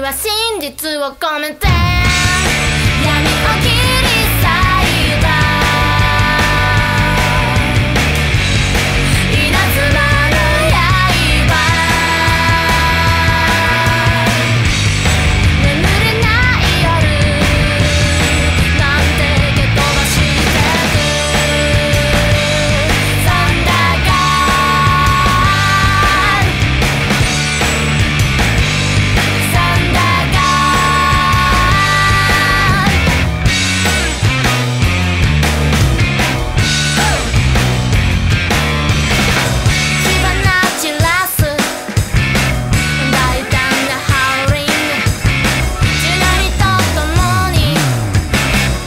は真実を込めて。闇を切